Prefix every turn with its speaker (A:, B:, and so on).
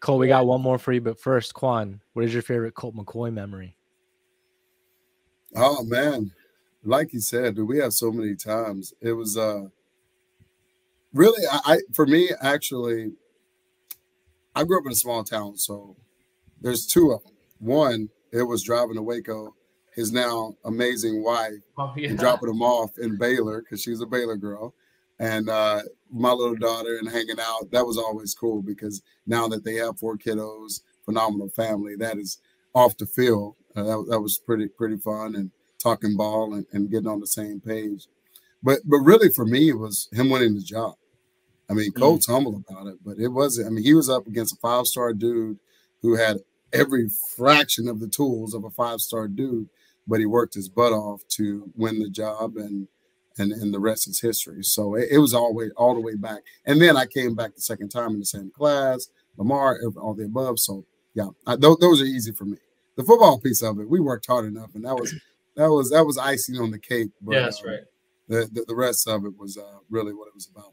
A: Cole, we got one more for you, but first, Quan, what is your favorite Colt McCoy memory?
B: Oh man, like you said, we have so many times. It was uh really I, I for me actually I grew up in a small town, so there's two of them. One, it was driving to Waco, his now amazing wife, oh, yeah. and dropping him off in Baylor because she's a Baylor girl, and uh, my little daughter and hanging out. That was always cool because now that they have four kiddos, phenomenal family. That is off the field. Uh, that, that was pretty pretty fun and talking ball and, and getting on the same page. But but really for me, it was him winning the job. I mean, Colt's mm. humble about it, but it wasn't. I mean, he was up against a five star dude who had every fraction of the tools of a five star dude, but he worked his butt off to win the job, and and and the rest is history. So it, it was all way all the way back. And then I came back the second time in the same class, Lamar, all the above. So yeah, I, th- those are easy for me. The football piece of it, we worked hard enough, and that was that was that was icing on the cake.
C: But, yeah, that's uh, right.
B: The, the, the rest of it was uh, really what it was about.